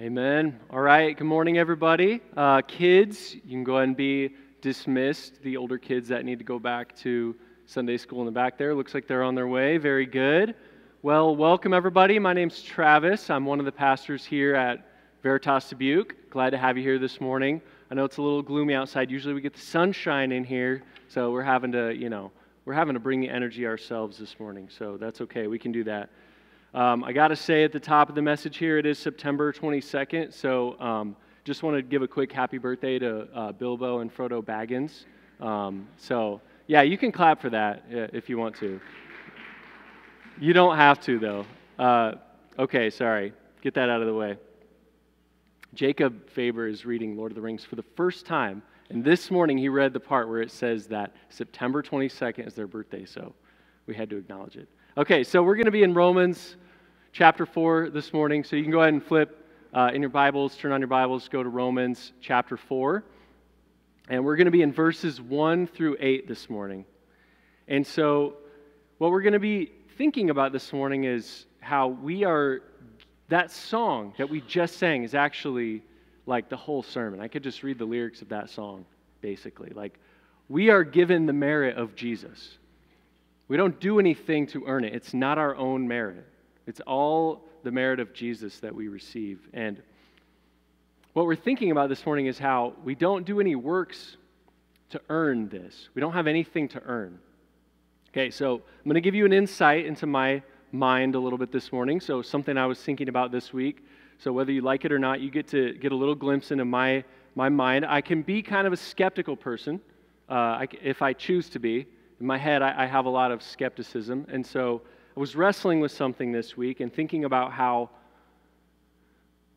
Amen. All right. Good morning, everybody. Uh, kids, you can go ahead and be dismissed. The older kids that need to go back to Sunday school in the back there looks like they're on their way. Very good. Well, welcome, everybody. My name's Travis. I'm one of the pastors here at Veritas Dubuque. Glad to have you here this morning. I know it's a little gloomy outside. Usually we get the sunshine in here, so we're having to, you know, we're having to bring the energy ourselves this morning. So that's okay. We can do that. Um, I got to say at the top of the message here, it is September 22nd. So um, just want to give a quick happy birthday to uh, Bilbo and Frodo Baggins. Um, so, yeah, you can clap for that if you want to. You don't have to, though. Uh, okay, sorry. Get that out of the way. Jacob Faber is reading Lord of the Rings for the first time. And this morning he read the part where it says that September 22nd is their birthday. So we had to acknowledge it. Okay, so we're going to be in Romans chapter 4 this morning. So you can go ahead and flip uh, in your Bibles, turn on your Bibles, go to Romans chapter 4. And we're going to be in verses 1 through 8 this morning. And so what we're going to be thinking about this morning is how we are, that song that we just sang is actually like the whole sermon. I could just read the lyrics of that song, basically. Like, we are given the merit of Jesus. We don't do anything to earn it. It's not our own merit. It's all the merit of Jesus that we receive. And what we're thinking about this morning is how we don't do any works to earn this. We don't have anything to earn. Okay, so I'm going to give you an insight into my mind a little bit this morning. So, something I was thinking about this week. So, whether you like it or not, you get to get a little glimpse into my, my mind. I can be kind of a skeptical person uh, I, if I choose to be in my head, I, I have a lot of skepticism. And so I was wrestling with something this week and thinking about how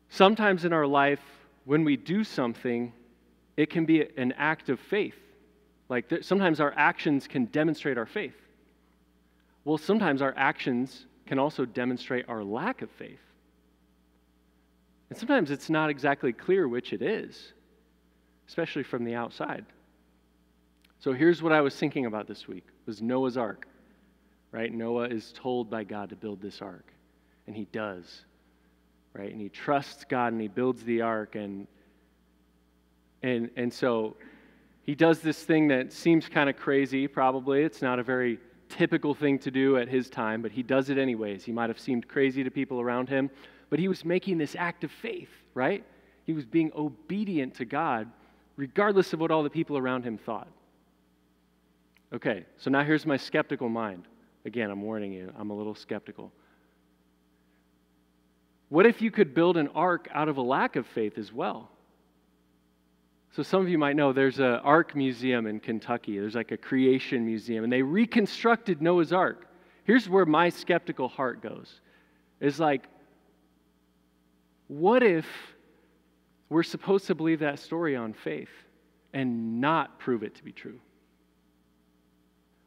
sometimes in our life, when we do something, it can be an act of faith. Like th- sometimes our actions can demonstrate our faith. Well, sometimes our actions can also demonstrate our lack of faith. And sometimes it's not exactly clear which it is, especially from the outside. So here's what I was thinking about this week was Noah's ark. Right? Noah is told by God to build this ark, and he does. Right? And he trusts God and he builds the ark and and and so he does this thing that seems kind of crazy probably. It's not a very typical thing to do at his time, but he does it anyways. He might have seemed crazy to people around him, but he was making this act of faith, right? He was being obedient to God regardless of what all the people around him thought. Okay, so now here's my skeptical mind. Again, I'm warning you, I'm a little skeptical. What if you could build an ark out of a lack of faith as well? So, some of you might know there's an ark museum in Kentucky. There's like a creation museum, and they reconstructed Noah's ark. Here's where my skeptical heart goes is like, what if we're supposed to believe that story on faith and not prove it to be true?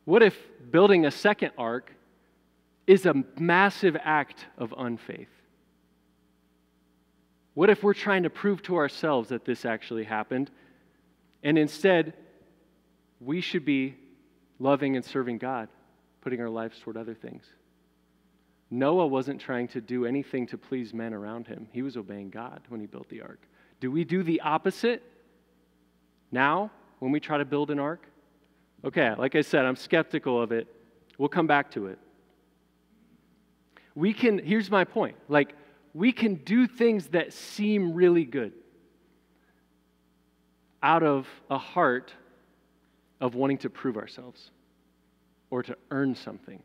What if building a second ark is a massive act of unfaith? What if we're trying to prove to ourselves that this actually happened? And instead, we should be loving and serving God, putting our lives toward other things. Noah wasn't trying to do anything to please men around him, he was obeying God when he built the ark. Do we do the opposite now when we try to build an ark? Okay, like I said, I'm skeptical of it. We'll come back to it. We can, here's my point like, we can do things that seem really good out of a heart of wanting to prove ourselves or to earn something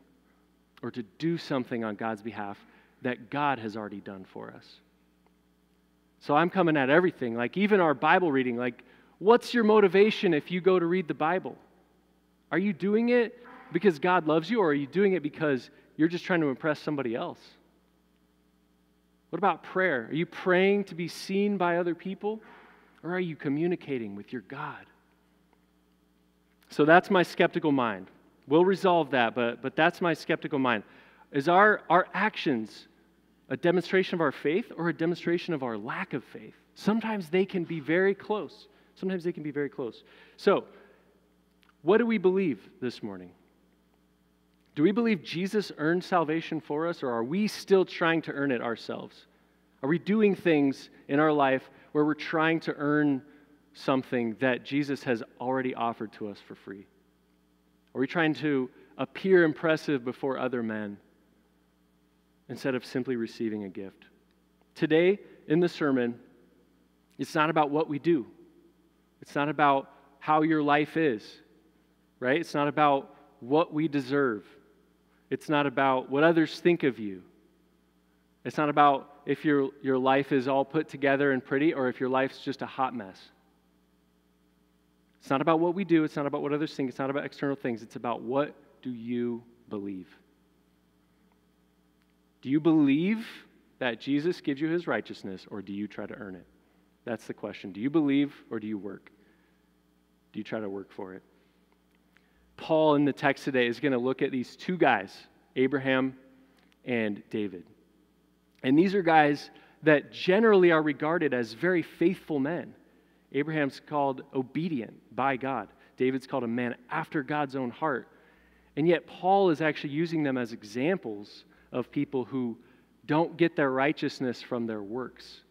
or to do something on God's behalf that God has already done for us. So I'm coming at everything, like even our Bible reading, like, what's your motivation if you go to read the Bible? Are you doing it because God loves you, or are you doing it because you're just trying to impress somebody else? What about prayer? Are you praying to be seen by other people, or are you communicating with your God? So that's my skeptical mind. We'll resolve that, but, but that's my skeptical mind. Is our, our actions a demonstration of our faith or a demonstration of our lack of faith? Sometimes they can be very close. Sometimes they can be very close. So, what do we believe this morning? Do we believe Jesus earned salvation for us, or are we still trying to earn it ourselves? Are we doing things in our life where we're trying to earn something that Jesus has already offered to us for free? Are we trying to appear impressive before other men instead of simply receiving a gift? Today, in the sermon, it's not about what we do, it's not about how your life is, right? It's not about what we deserve, it's not about what others think of you. It's not about if your, your life is all put together and pretty or if your life's just a hot mess. It's not about what we do, it's not about what others think, it's not about external things, it's about what do you believe? Do you believe that Jesus gives you his righteousness or do you try to earn it? That's the question. Do you believe or do you work? Do you try to work for it? Paul in the text today is going to look at these two guys, Abraham and David. And these are guys that generally are regarded as very faithful men. Abraham's called obedient by God. David's called a man after God's own heart. And yet, Paul is actually using them as examples of people who don't get their righteousness from their works,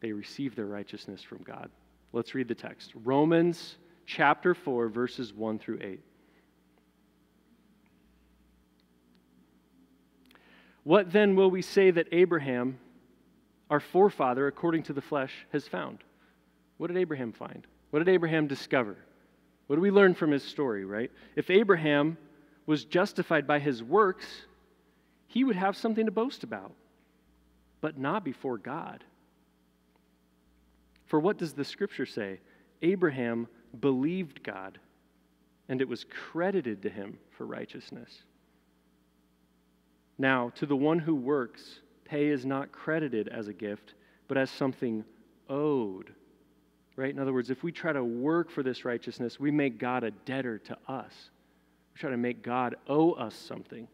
they receive their righteousness from God. Let's read the text Romans chapter 4, verses 1 through 8. What then will we say that Abraham, our forefather, according to the flesh, has found? What did Abraham find? What did Abraham discover? What do we learn from his story, right? If Abraham was justified by his works, he would have something to boast about, but not before God. For what does the scripture say? Abraham believed God, and it was credited to him for righteousness. Now, to the one who works, pay is not credited as a gift, but as something owed right? In other words, if we try to work for this righteousness, we make God a debtor to us. We try to make God owe us something.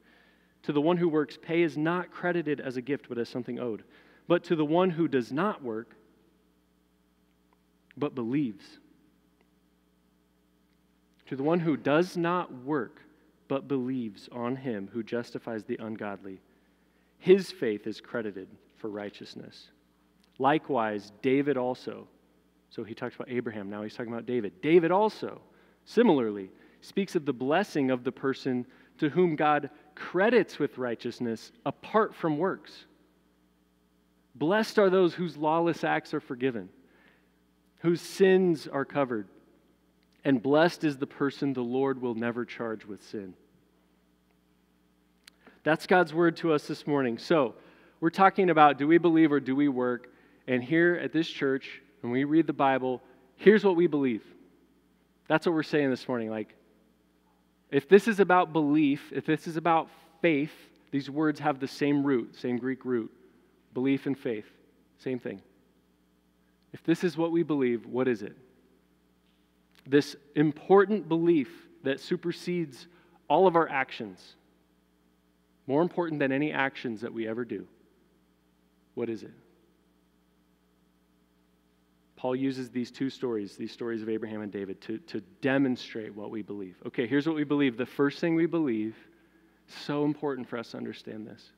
To the one who works, pay is not credited as a gift, but as something owed. But to the one who does not work, but believes, to the one who does not work, but believes on him who justifies the ungodly, his faith is credited for righteousness. Likewise, David also so he talks about Abraham, now he's talking about David. David also, similarly, speaks of the blessing of the person to whom God credits with righteousness apart from works. Blessed are those whose lawless acts are forgiven, whose sins are covered. And blessed is the person the Lord will never charge with sin. That's God's word to us this morning. So, we're talking about do we believe or do we work? And here at this church, when we read the Bible, here's what we believe. That's what we're saying this morning. Like, if this is about belief, if this is about faith, these words have the same root, same Greek root belief and faith, same thing. If this is what we believe, what is it? This important belief that supersedes all of our actions, more important than any actions that we ever do. What is it? Paul uses these two stories, these stories of Abraham and David, to, to demonstrate what we believe. Okay, here's what we believe. The first thing we believe, so important for us to understand this,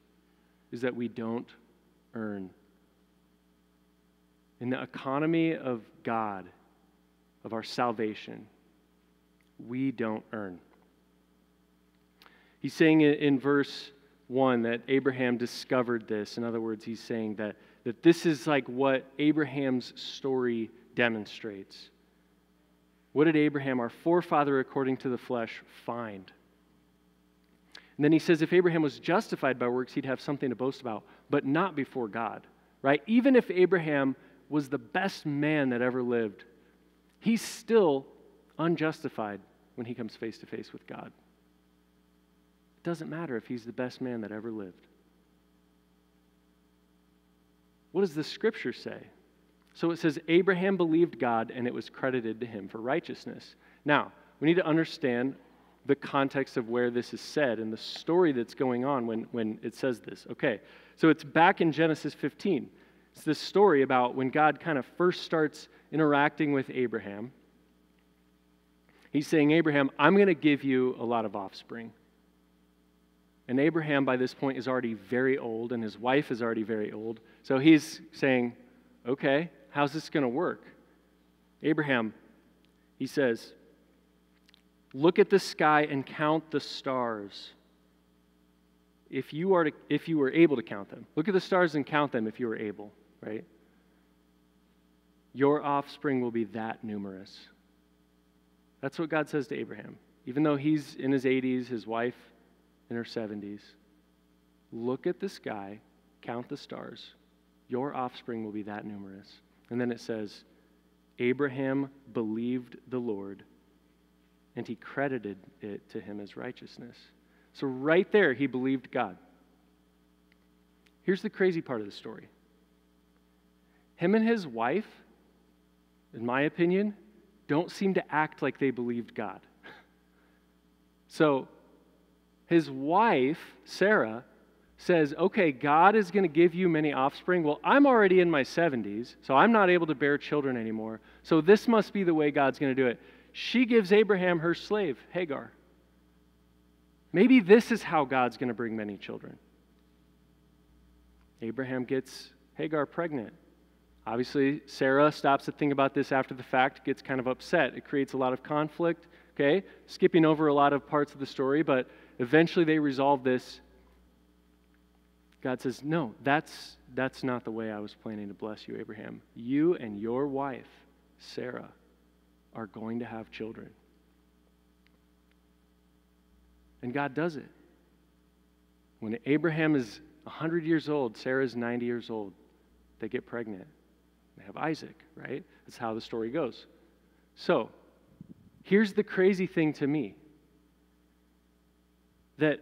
is that we don't earn. In the economy of God, of our salvation, we don't earn. He's saying in verse 1 that Abraham discovered this. In other words, he's saying that that this is like what Abraham's story demonstrates. What did Abraham, our forefather according to the flesh, find? And then he says if Abraham was justified by works, he'd have something to boast about, but not before God, right? Even if Abraham was the best man that ever lived, he's still unjustified when he comes face to face with God. It doesn't matter if he's the best man that ever lived. What does the scripture say? So it says, Abraham believed God and it was credited to him for righteousness. Now, we need to understand the context of where this is said and the story that's going on when, when it says this. Okay, so it's back in Genesis 15. It's this story about when God kind of first starts interacting with Abraham. He's saying, Abraham, I'm going to give you a lot of offspring. And Abraham, by this point, is already very old, and his wife is already very old. So he's saying, Okay, how's this going to work? Abraham, he says, Look at the sky and count the stars. If you, are to, if you were able to count them, look at the stars and count them if you were able, right? Your offspring will be that numerous. That's what God says to Abraham. Even though he's in his 80s, his wife in her 70s, look at the sky, count the stars. Your offspring will be that numerous. And then it says, Abraham believed the Lord, and he credited it to him as righteousness. So, right there, he believed God. Here's the crazy part of the story him and his wife, in my opinion, don't seem to act like they believed God. So, his wife, Sarah, says, Okay, God is going to give you many offspring. Well, I'm already in my 70s, so I'm not able to bear children anymore. So, this must be the way God's going to do it. She gives Abraham her slave, Hagar. Maybe this is how God's going to bring many children. Abraham gets Hagar pregnant. Obviously, Sarah stops to think about this after the fact, gets kind of upset. It creates a lot of conflict, okay? Skipping over a lot of parts of the story, but eventually they resolve this. God says, No, that's, that's not the way I was planning to bless you, Abraham. You and your wife, Sarah, are going to have children. And God does it. When Abraham is 100 years old, Sarah is 90 years old, they get pregnant. They have Isaac, right? That's how the story goes. So, here's the crazy thing to me that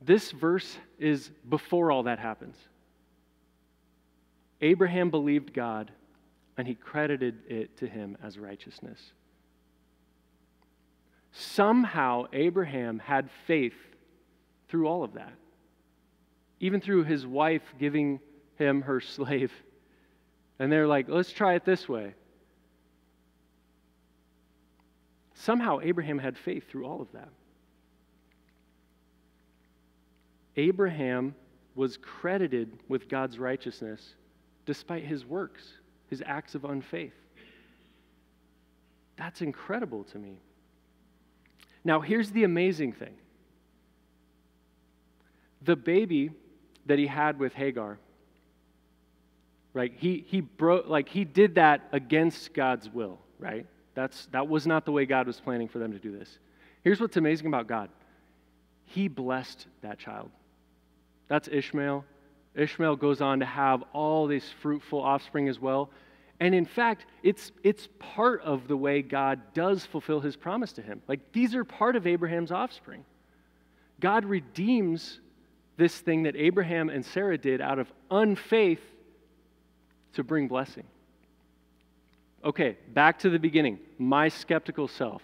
this verse is before all that happens. Abraham believed God, and he credited it to him as righteousness. Somehow, Abraham had faith through all of that, even through his wife giving him her slave. And they're like, let's try it this way. Somehow, Abraham had faith through all of that. Abraham was credited with God's righteousness despite his works, his acts of unfaith. That's incredible to me. Now, here's the amazing thing the baby that he had with Hagar, right? He, he broke, like, he did that against God's will, right? That's, that was not the way God was planning for them to do this. Here's what's amazing about God He blessed that child. That's Ishmael. Ishmael goes on to have all these fruitful offspring as well. And in fact, it's, it's part of the way God does fulfill his promise to him. Like, these are part of Abraham's offspring. God redeems this thing that Abraham and Sarah did out of unfaith to bring blessing. Okay, back to the beginning. My skeptical self.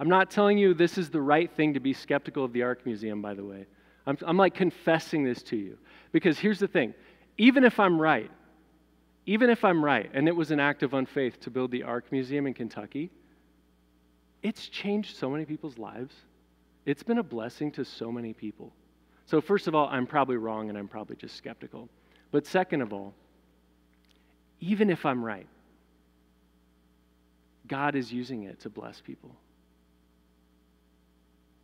I'm not telling you this is the right thing to be skeptical of the Ark Museum, by the way. I'm, I'm like confessing this to you. Because here's the thing even if I'm right, even if I'm right, and it was an act of unfaith to build the Ark Museum in Kentucky, it's changed so many people's lives. It's been a blessing to so many people. So, first of all, I'm probably wrong and I'm probably just skeptical. But second of all, even if I'm right, God is using it to bless people.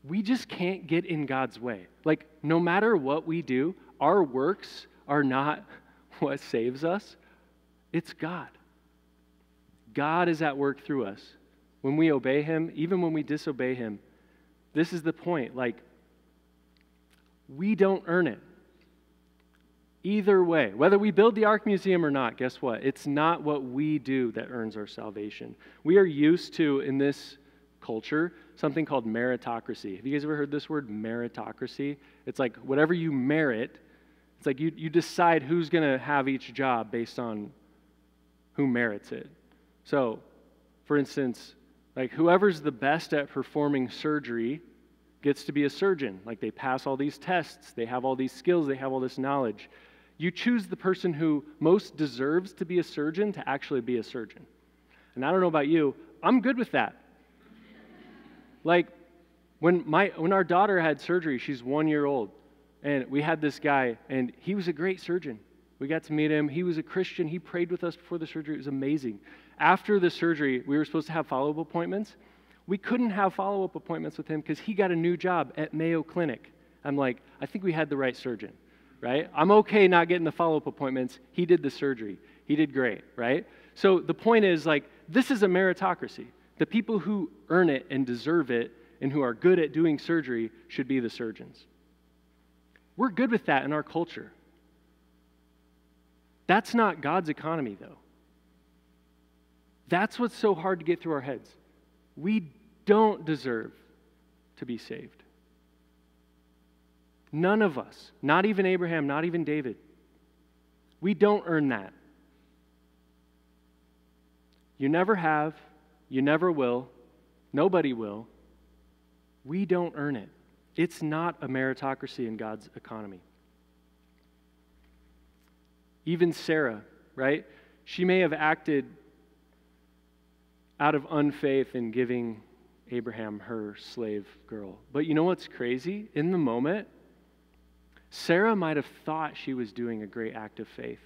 We just can't get in God's way. Like, no matter what we do, our works are not what saves us. It's God. God is at work through us. When we obey Him, even when we disobey Him, this is the point. Like, we don't earn it. Either way, whether we build the Ark Museum or not, guess what? It's not what we do that earns our salvation. We are used to, in this culture, something called meritocracy. Have you guys ever heard this word, meritocracy? It's like whatever you merit, it's like you, you decide who's going to have each job based on who merits it. So, for instance, like whoever's the best at performing surgery gets to be a surgeon. Like they pass all these tests, they have all these skills, they have all this knowledge. You choose the person who most deserves to be a surgeon to actually be a surgeon. And I don't know about you, I'm good with that. like when my when our daughter had surgery, she's 1 year old. And we had this guy, and he was a great surgeon. We got to meet him. He was a Christian. He prayed with us before the surgery. It was amazing. After the surgery, we were supposed to have follow up appointments. We couldn't have follow up appointments with him because he got a new job at Mayo Clinic. I'm like, I think we had the right surgeon, right? I'm okay not getting the follow up appointments. He did the surgery. He did great, right? So the point is, like, this is a meritocracy. The people who earn it and deserve it and who are good at doing surgery should be the surgeons. We're good with that in our culture. That's not God's economy, though. That's what's so hard to get through our heads. We don't deserve to be saved. None of us, not even Abraham, not even David, we don't earn that. You never have, you never will, nobody will. We don't earn it. It's not a meritocracy in God's economy. Even Sarah, right? She may have acted out of unfaith in giving Abraham her slave girl. But you know what's crazy? In the moment, Sarah might have thought she was doing a great act of faith.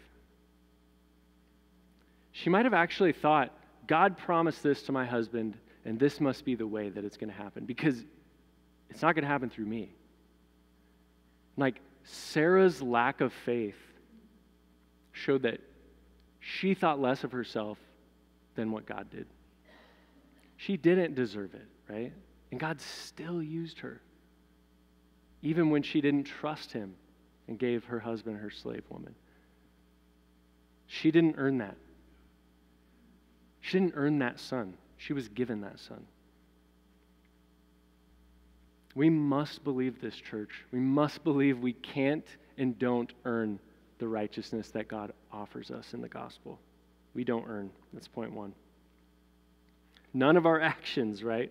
She might have actually thought, God promised this to my husband, and this must be the way that it's going to happen because it's not going to happen through me. Like, Sarah's lack of faith showed that she thought less of herself than what God did. She didn't deserve it, right? And God still used her, even when she didn't trust him and gave her husband her slave woman. She didn't earn that. She didn't earn that son, she was given that son. We must believe this, church. We must believe we can't and don't earn the righteousness that God offers us in the gospel. We don't earn. That's point one. None of our actions, right?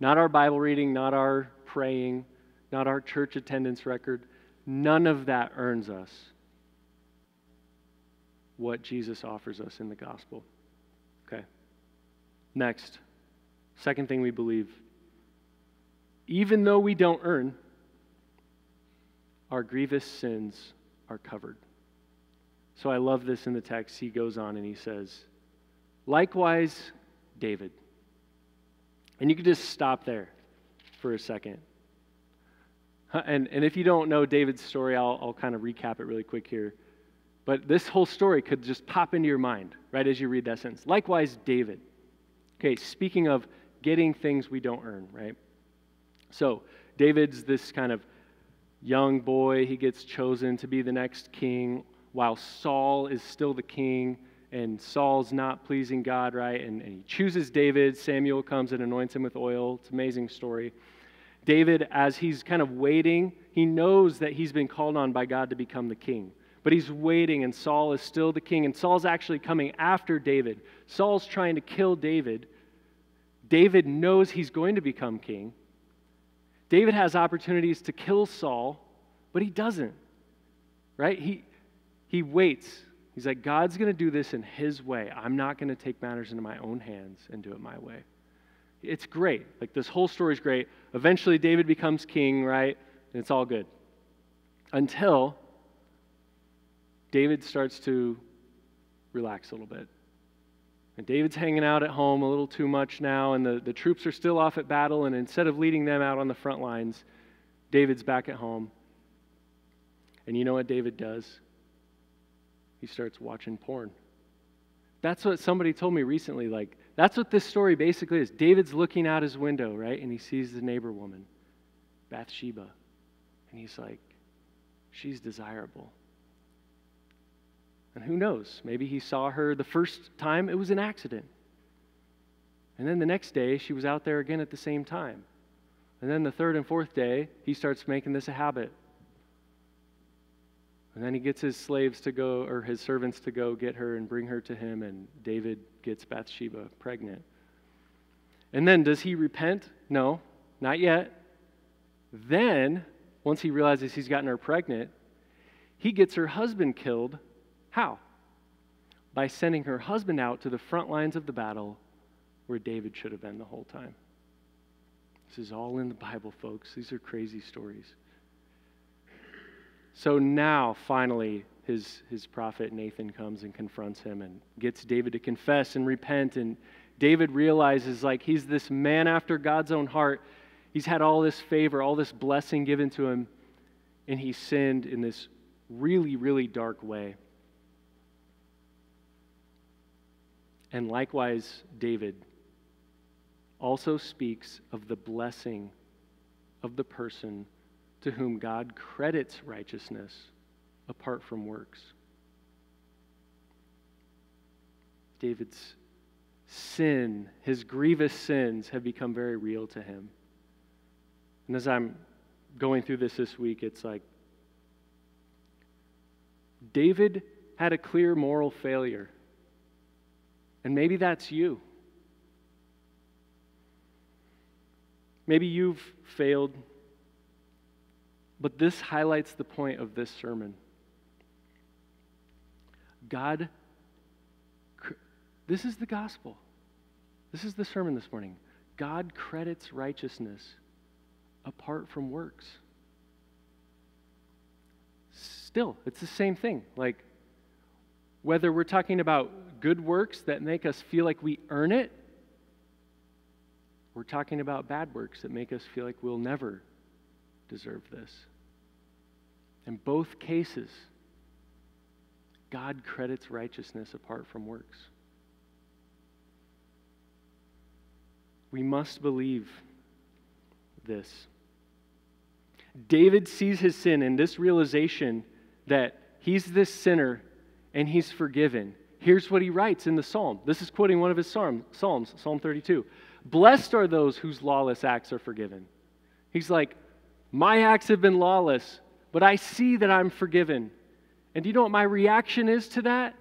Not our Bible reading, not our praying, not our church attendance record, none of that earns us what Jesus offers us in the gospel. Okay. Next, second thing we believe even though we don't earn, our grievous sins are covered. So I love this in the text. He goes on and he says, Likewise, David. And you could just stop there for a second. And, and if you don't know David's story, I'll, I'll kind of recap it really quick here. But this whole story could just pop into your mind right as you read that sentence. Likewise, David. Okay, speaking of getting things we don't earn, right? So, David's this kind of young boy. He gets chosen to be the next king while Saul is still the king and Saul's not pleasing God, right? And, and he chooses David. Samuel comes and anoints him with oil. It's an amazing story. David, as he's kind of waiting, he knows that he's been called on by God to become the king. But he's waiting, and Saul is still the king. And Saul's actually coming after David. Saul's trying to kill David. David knows he's going to become king. David has opportunities to kill Saul, but he doesn't. Right? He, he waits He's like, God's going to do this in His way. I'm not going to take matters into my own hands and do it my way. It's great. Like, this whole story is great. Eventually, David becomes king, right? And it's all good. Until David starts to relax a little bit. And David's hanging out at home a little too much now, and the, the troops are still off at battle. And instead of leading them out on the front lines, David's back at home. And you know what David does? he starts watching porn. That's what somebody told me recently. Like, that's what this story basically is. David's looking out his window, right? And he sees the neighbor woman, Bathsheba. And he's like, she's desirable. And who knows? Maybe he saw her the first time, it was an accident. And then the next day, she was out there again at the same time. And then the third and fourth day, he starts making this a habit. And then he gets his slaves to go, or his servants to go get her and bring her to him, and David gets Bathsheba pregnant. And then does he repent? No, not yet. Then, once he realizes he's gotten her pregnant, he gets her husband killed. How? By sending her husband out to the front lines of the battle where David should have been the whole time. This is all in the Bible, folks. These are crazy stories. So now, finally, his, his prophet Nathan comes and confronts him and gets David to confess and repent. And David realizes, like, he's this man after God's own heart. He's had all this favor, all this blessing given to him, and he sinned in this really, really dark way. And likewise, David also speaks of the blessing of the person to whom God credits righteousness apart from works. David's sin, his grievous sins, have become very real to him. And as I'm going through this this week, it's like David had a clear moral failure. And maybe that's you. Maybe you've failed, but this highlights the point of this sermon. God, this is the gospel. This is the sermon this morning. God credits righteousness apart from works. Still, it's the same thing. Like, whether we're talking about good works that make us feel like we earn it, we're talking about bad works that make us feel like we'll never deserve this. In both cases, God credits righteousness apart from works. We must believe this. David sees his sin and this realization that he's this sinner and he's forgiven. Here's what he writes in the psalm. This is quoting one of his psalms, Psalm 32. Blessed are those whose lawless acts are forgiven. He's like, My acts have been lawless, but I see that I'm forgiven. And do you know what my reaction is to that?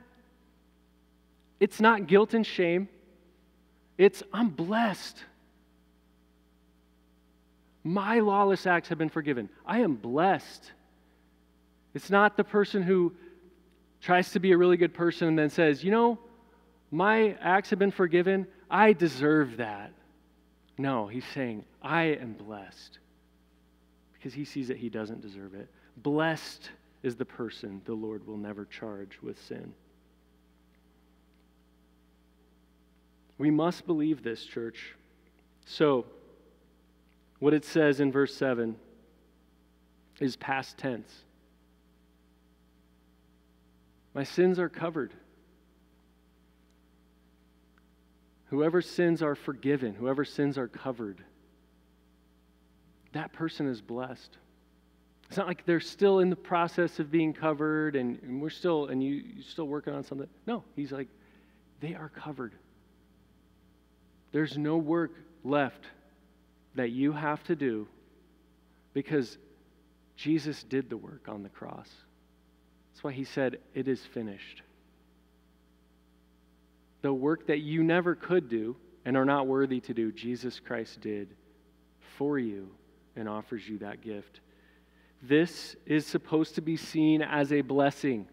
It's not guilt and shame, it's I'm blessed. My lawless acts have been forgiven. I am blessed. It's not the person who tries to be a really good person and then says, you know, my acts have been forgiven. I deserve that. No, he's saying, I am blessed because he sees that he doesn't deserve it. Blessed is the person the Lord will never charge with sin. We must believe this, church. So, what it says in verse 7 is past tense. My sins are covered. Whoever sins are forgiven, whoever sins are covered. That person is blessed. It's not like they're still in the process of being covered and, and we're still, and you, you're still working on something. No, he's like, they are covered. There's no work left that you have to do because Jesus did the work on the cross. That's why he said, It is finished. The work that you never could do and are not worthy to do, Jesus Christ did for you and offers you that gift. This is supposed to be seen as a blessing.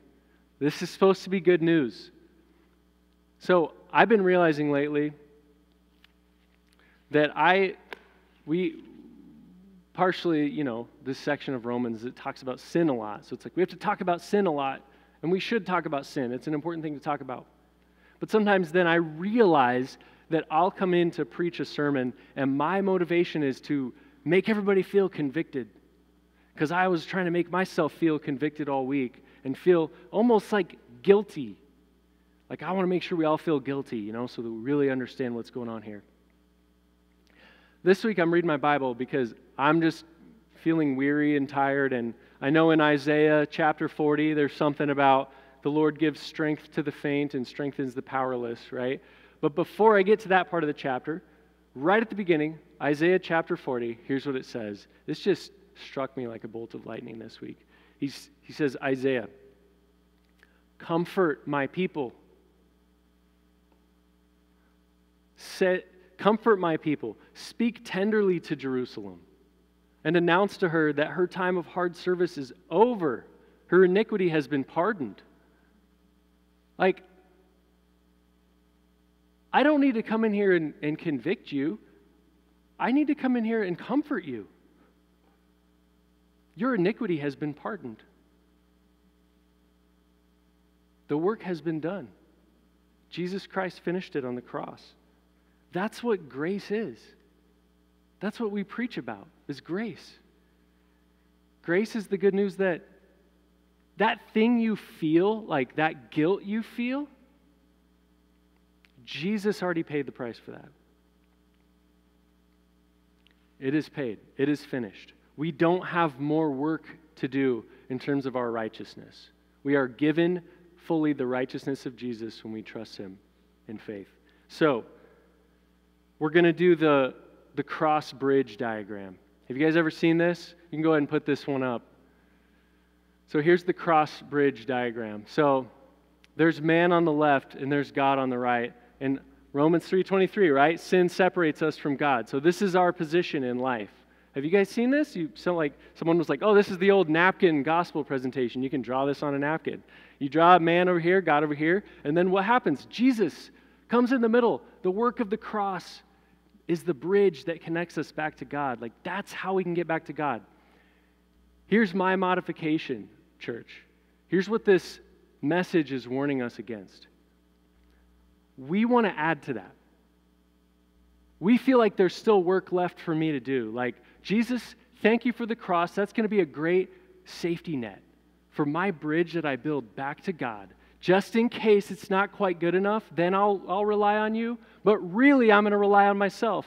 This is supposed to be good news. So I've been realizing lately that I, we, partially, you know, this section of Romans, it talks about sin a lot. So it's like we have to talk about sin a lot, and we should talk about sin. It's an important thing to talk about. But sometimes then I realize that I'll come in to preach a sermon, and my motivation is to make everybody feel convicted because I was trying to make myself feel convicted all week and feel almost like guilty. Like, I want to make sure we all feel guilty, you know, so that we really understand what's going on here. This week I'm reading my Bible because I'm just feeling weary and tired. And I know in Isaiah chapter 40, there's something about the Lord gives strength to the faint and strengthens the powerless, right? But before I get to that part of the chapter, right at the beginning, Isaiah chapter 40, here's what it says. This just struck me like a bolt of lightning this week. He's, he says, Isaiah, comfort my people. Set, comfort my people. Speak tenderly to Jerusalem and announce to her that her time of hard service is over. Her iniquity has been pardoned. Like, I don't need to come in here and, and convict you. I need to come in here and comfort you. Your iniquity has been pardoned. The work has been done. Jesus Christ finished it on the cross. That's what grace is. That's what we preach about is grace. Grace is the good news that that thing you feel, like that guilt you feel, Jesus already paid the price for that. It is paid, it is finished. We don't have more work to do in terms of our righteousness. We are given fully the righteousness of Jesus when we trust Him in faith. So, we're going to do the, the cross bridge diagram. Have you guys ever seen this? You can go ahead and put this one up. So here's the cross bridge diagram. So there's man on the left and there's God on the right. And Romans 3:23, right? Sin separates us from God. So this is our position in life. Have you guys seen this? You so like someone was like, "Oh, this is the old napkin gospel presentation. You can draw this on a napkin." You draw a man over here, God over here, and then what happens? Jesus comes in the middle. The work of the cross is the bridge that connects us back to God. Like that's how we can get back to God. Here's my modification church. Here's what this message is warning us against. We want to add to that. We feel like there's still work left for me to do. Like, Jesus, thank you for the cross. That's going to be a great safety net for my bridge that I build back to God. Just in case it's not quite good enough, then I'll, I'll rely on you. But really, I'm going to rely on myself.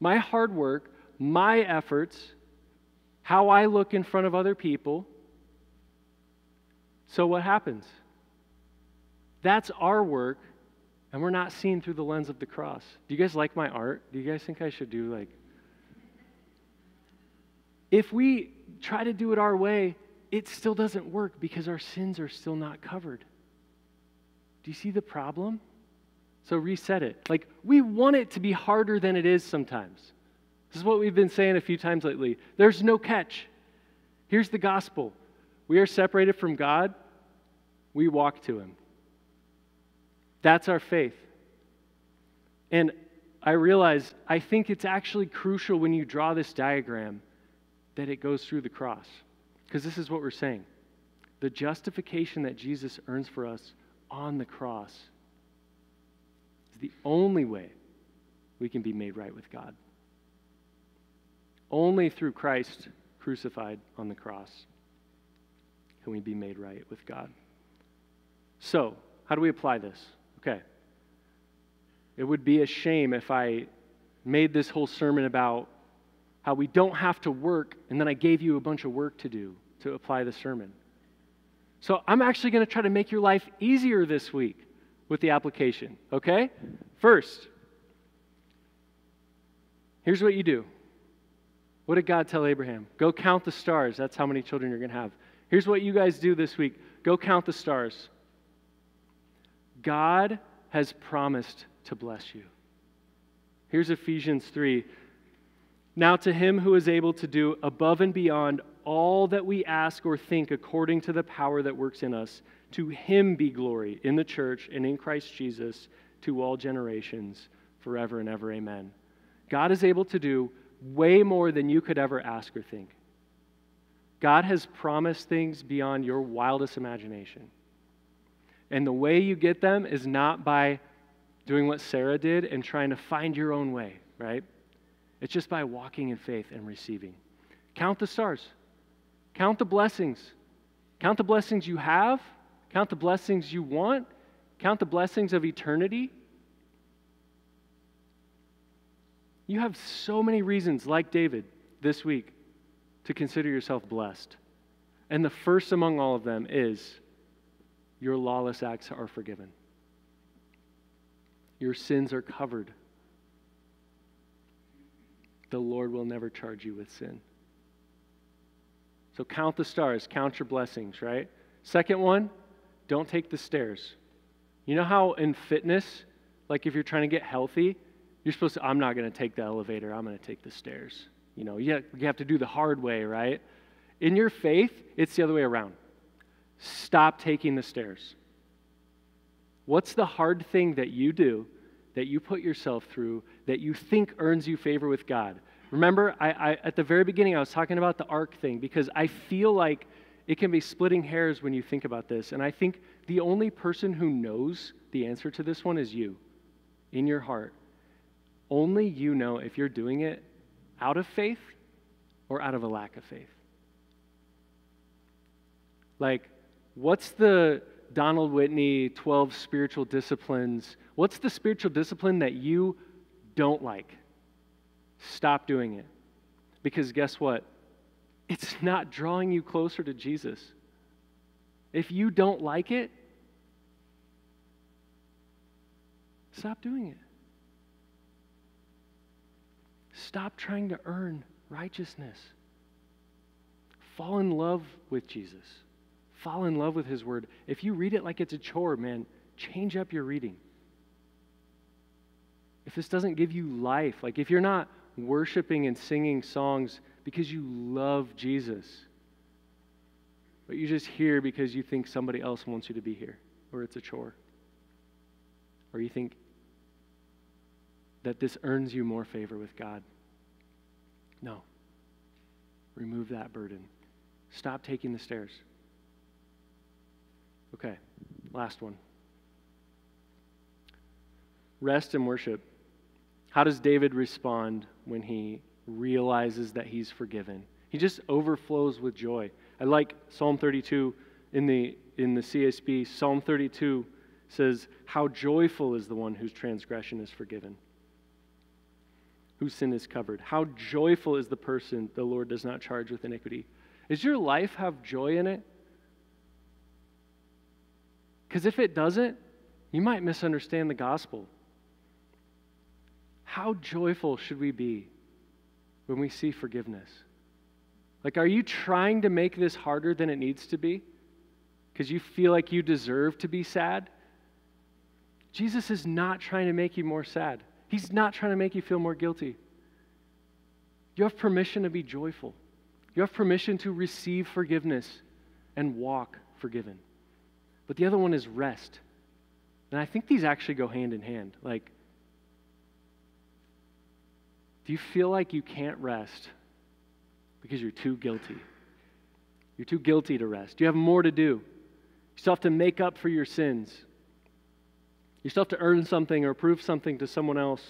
My hard work, my efforts, how I look in front of other people, so what happens? That's our work, and we're not seen through the lens of the cross. Do you guys like my art? Do you guys think I should do like. If we try to do it our way, it still doesn't work because our sins are still not covered. Do you see the problem? So reset it. Like, we want it to be harder than it is sometimes. This is what we've been saying a few times lately. There's no catch. Here's the gospel we are separated from God, we walk to Him. That's our faith. And I realize, I think it's actually crucial when you draw this diagram that it goes through the cross. Because this is what we're saying the justification that Jesus earns for us on the cross is the only way we can be made right with God. Only through Christ crucified on the cross can we be made right with God. So, how do we apply this? Okay. It would be a shame if I made this whole sermon about how we don't have to work and then I gave you a bunch of work to do to apply the sermon. So, I'm actually going to try to make your life easier this week with the application, okay? First, here's what you do. What did God tell Abraham? Go count the stars. That's how many children you're going to have. Here's what you guys do this week go count the stars. God has promised to bless you. Here's Ephesians 3. Now, to him who is able to do above and beyond all that we ask or think according to the power that works in us, to him be glory in the church and in Christ Jesus to all generations, forever and ever. Amen. God is able to do way more than you could ever ask or think. God has promised things beyond your wildest imagination. And the way you get them is not by doing what Sarah did and trying to find your own way, right? It's just by walking in faith and receiving. Count the stars, count the blessings, count the blessings you have, count the blessings you want, count the blessings of eternity. You have so many reasons, like David this week, to consider yourself blessed. And the first among all of them is your lawless acts are forgiven, your sins are covered. The Lord will never charge you with sin. So count the stars, count your blessings, right? Second one, don't take the stairs. You know how in fitness, like if you're trying to get healthy, you're supposed to, I'm not going to take the elevator, I'm going to take the stairs. You know, you have to do the hard way, right? In your faith, it's the other way around. Stop taking the stairs. What's the hard thing that you do that you put yourself through that you think earns you favor with God? Remember, I, I, at the very beginning, I was talking about the ark thing because I feel like it can be splitting hairs when you think about this. And I think the only person who knows the answer to this one is you in your heart. Only you know if you're doing it out of faith or out of a lack of faith. Like, what's the Donald Whitney 12 spiritual disciplines? What's the spiritual discipline that you don't like? Stop doing it. Because guess what? It's not drawing you closer to Jesus. If you don't like it, stop doing it. Stop trying to earn righteousness. Fall in love with Jesus. Fall in love with His Word. If you read it like it's a chore, man, change up your reading. If this doesn't give you life, like if you're not worshiping and singing songs because you love Jesus, but you're just here because you think somebody else wants you to be here, or it's a chore, or you think that this earns you more favor with God. No. Remove that burden. Stop taking the stairs. Okay, last one. Rest and worship. How does David respond when he realizes that he's forgiven? He just overflows with joy. I like Psalm 32 in the in the CSB. Psalm 32 says, "How joyful is the one whose transgression is forgiven." whose sin is covered. How joyful is the person the Lord does not charge with iniquity. Does your life have joy in it? Because if it doesn't, you might misunderstand the gospel. How joyful should we be when we see forgiveness? Like, are you trying to make this harder than it needs to be? Because you feel like you deserve to be sad? Jesus is not trying to make you more sad. He's not trying to make you feel more guilty. You have permission to be joyful. You have permission to receive forgiveness and walk forgiven. But the other one is rest. And I think these actually go hand in hand. Like, do you feel like you can't rest because you're too guilty? You're too guilty to rest. You have more to do. You still have to make up for your sins. You still have to earn something or prove something to someone else.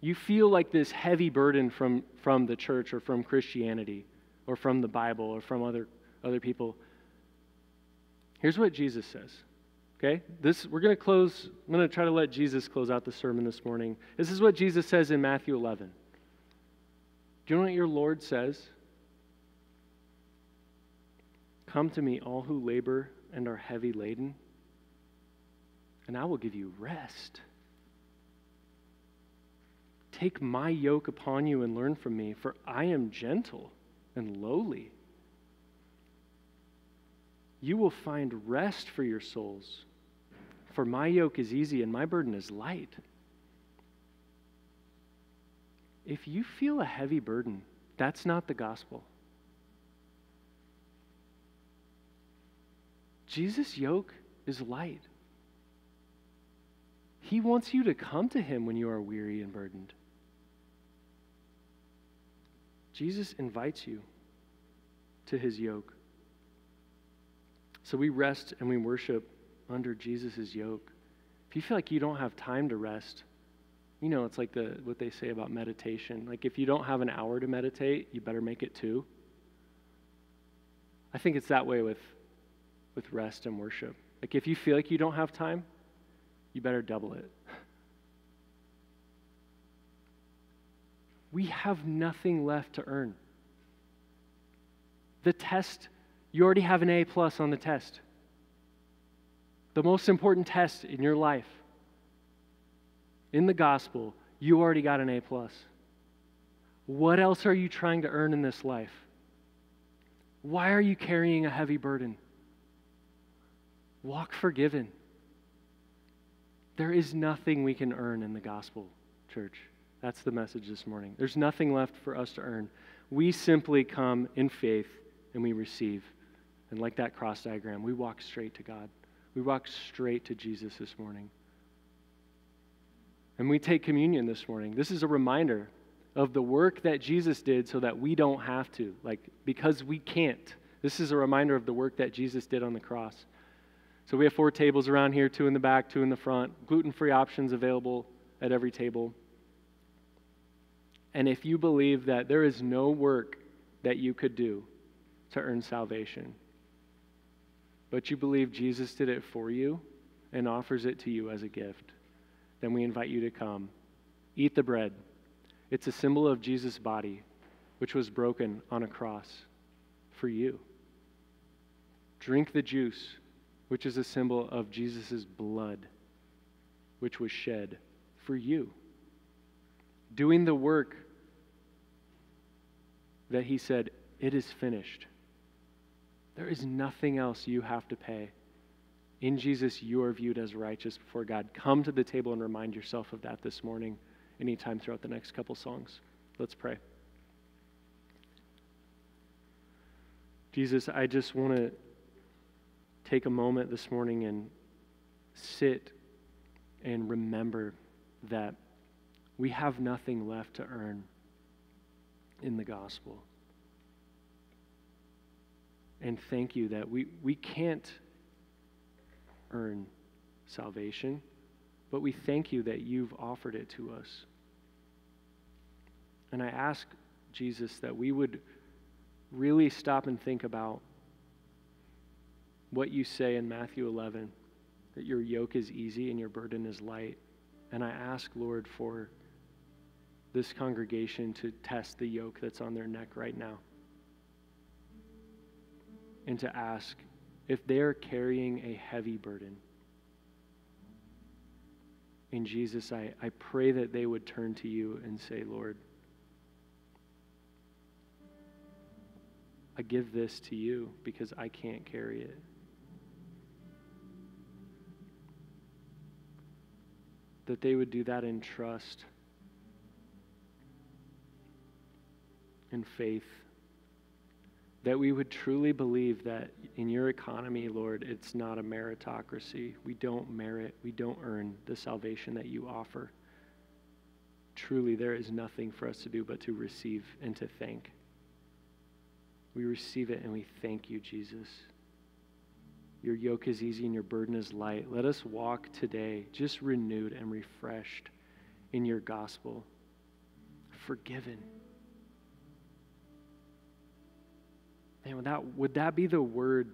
You feel like this heavy burden from, from the church or from Christianity or from the Bible or from other, other people. Here's what Jesus says. Okay? This we're going to close I'm going to try to let Jesus close out the sermon this morning. This is what Jesus says in Matthew 11. Do you know what your Lord says? Come to me all who labor and are heavy laden and I will give you rest. Take my yoke upon you and learn from me, for I am gentle and lowly. You will find rest for your souls, for my yoke is easy and my burden is light. If you feel a heavy burden, that's not the gospel. Jesus' yoke is light. He wants you to come to Him when you are weary and burdened. Jesus invites you to His yoke. So we rest and we worship under Jesus' yoke. If you feel like you don't have time to rest, you know, it's like the, what they say about meditation. Like, if you don't have an hour to meditate, you better make it two. I think it's that way with, with rest and worship. Like, if you feel like you don't have time, you better double it. We have nothing left to earn. The test, you already have an A plus on the test. The most important test in your life. In the gospel, you already got an A plus. What else are you trying to earn in this life? Why are you carrying a heavy burden? Walk forgiven. There is nothing we can earn in the gospel, church. That's the message this morning. There's nothing left for us to earn. We simply come in faith and we receive. And like that cross diagram, we walk straight to God. We walk straight to Jesus this morning. And we take communion this morning. This is a reminder of the work that Jesus did so that we don't have to. Like, because we can't. This is a reminder of the work that Jesus did on the cross. So we have four tables around here two in the back, two in the front. Gluten free options available at every table. And if you believe that there is no work that you could do to earn salvation, but you believe Jesus did it for you and offers it to you as a gift, then we invite you to come. Eat the bread. It's a symbol of Jesus' body, which was broken on a cross for you. Drink the juice, which is a symbol of Jesus' blood, which was shed for you. Doing the work that he said, It is finished. There is nothing else you have to pay. In Jesus, you are viewed as righteous before God. Come to the table and remind yourself of that this morning, anytime throughout the next couple songs. Let's pray. Jesus, I just want to take a moment this morning and sit and remember that we have nothing left to earn in the gospel. And thank you that we, we can't earn salvation, but we thank you that you've offered it to us. And I ask, Jesus, that we would really stop and think about what you say in Matthew 11 that your yoke is easy and your burden is light. And I ask, Lord, for this congregation to test the yoke that's on their neck right now. And to ask if they're carrying a heavy burden. In Jesus, I, I pray that they would turn to you and say, Lord, I give this to you because I can't carry it. That they would do that in trust and faith. That we would truly believe that in your economy, Lord, it's not a meritocracy. We don't merit, we don't earn the salvation that you offer. Truly, there is nothing for us to do but to receive and to thank. We receive it and we thank you, Jesus. Your yoke is easy and your burden is light. Let us walk today just renewed and refreshed in your gospel, forgiven Man, would that, would that be the word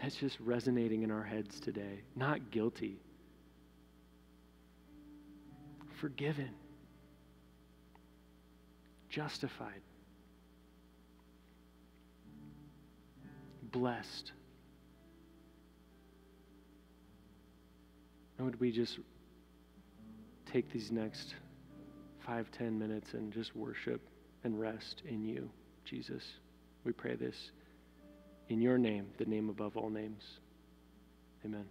that's just resonating in our heads today? Not guilty, forgiven, justified, blessed. And would we just take these next five, ten minutes and just worship and rest in you, Jesus? We pray this in your name, the name above all names. Amen.